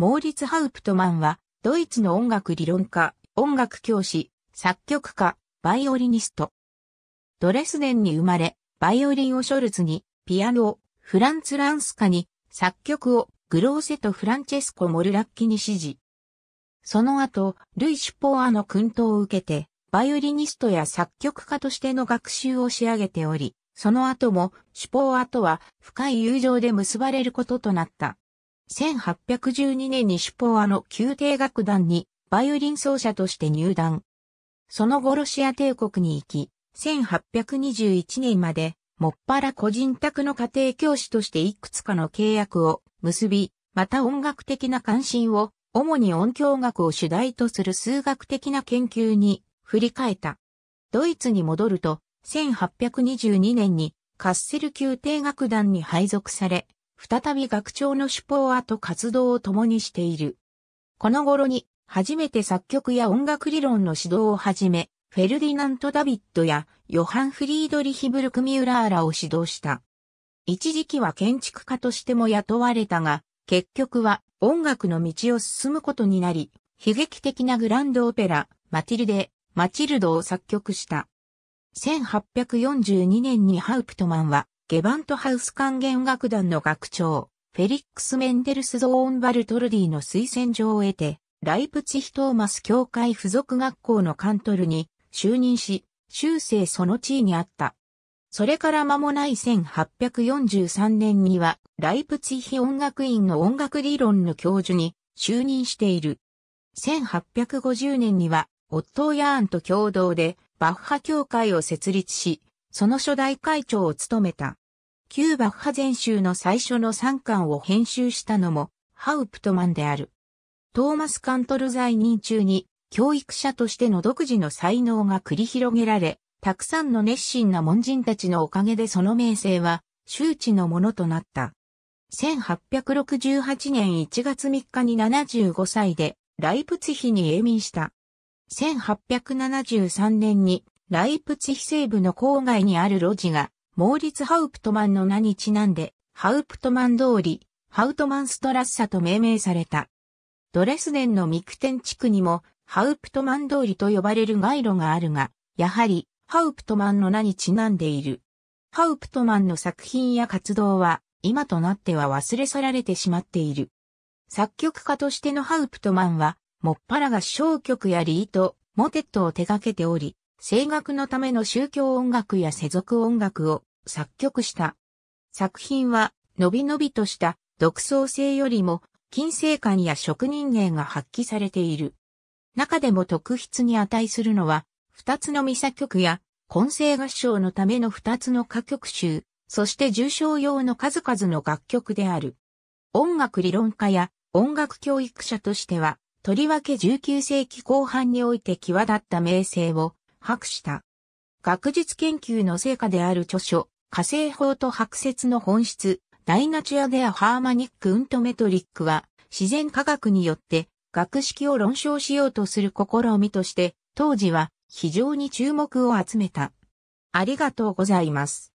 モーリツ・ハウプトマンは、ドイツの音楽理論家、音楽教師、作曲家、バイオリニスト。ドレスデンに生まれ、バイオリンをショルツに、ピアノをフランツ・ランスカに、作曲をグローセとフランチェスコ・モルラッキに指示。その後、ルイ・シュポーアの訓導を受けて、バイオリニストや作曲家としての学習を仕上げており、その後も、シュポーアとは深い友情で結ばれることとなった。1812年にシュポアの宮廷楽団にバイオリン奏者として入団。その後ロシア帝国に行き、1821年まで、もっぱら個人宅の家庭教師としていくつかの契約を結び、また音楽的な関心を、主に音響学を主題とする数学的な研究に振り替えた。ドイツに戻ると、1822年にカッセル宮廷楽団に配属され、再び学長のシュポアと活動を共にしている。この頃に初めて作曲や音楽理論の指導を始め、フェルディナント・ダビッドやヨハン・フリードリヒ・ブルクミュラーラを指導した。一時期は建築家としても雇われたが、結局は音楽の道を進むことになり、悲劇的なグランドオペラ、マティルデ、マチルドを作曲した。1842年にハウプトマンはゲバントハウス管弦楽団の学長、フェリックス・メンデルスゾーン・バルトルディの推薦状を得て、ライプチヒトーマス教会附属学校のカントルに就任し、終生その地位にあった。それから間もない1843年には、ライプチヒ音楽院の音楽理論の教授に就任している。1850年には、オットーヤーンと共同でバッハ協会を設立し、その初代会長を務めた。キューバッハ全集の最初の3巻を編集したのも、ハウプトマンである。トーマス・カントル在任中に、教育者としての独自の才能が繰り広げられ、たくさんの熱心な門人たちのおかげでその名声は、周知のものとなった。1868年1月3日に75歳で、ライプツヒに永眠した。1873年に、ライプツヒ西部の郊外にある路地が、モーリツ・ハウプトマンの名にちなんで、ハウプトマン通り、ハウトマンストラッサと命名された。ドレスデンのミクテン地区にも、ハウプトマン通りと呼ばれる街路があるが、やはり、ハウプトマンの名にちなんでいる。ハウプトマンの作品や活動は、今となっては忘れ去られてしまっている。作曲家としてのハウプトマンは、もっぱらが小曲やリート、モテットを手掛けており、声楽のための宗教音楽や世俗音楽を作曲した。作品は、のびのびとした独創性よりも、金星感や職人芸が発揮されている。中でも特筆に値するのは、二つのミサ曲や、混声合唱のための二つの歌曲集、そして重症用の数々の楽曲である。音楽理論家や音楽教育者としては、とりわけ19世紀後半において際立った名声を博した。学術研究の成果である著書、火星法と白説の本質、ダイナチュアデアハーマニック・ウントメトリックは、自然科学によって学識を論証しようとする試みとして、当時は非常に注目を集めた。ありがとうございます。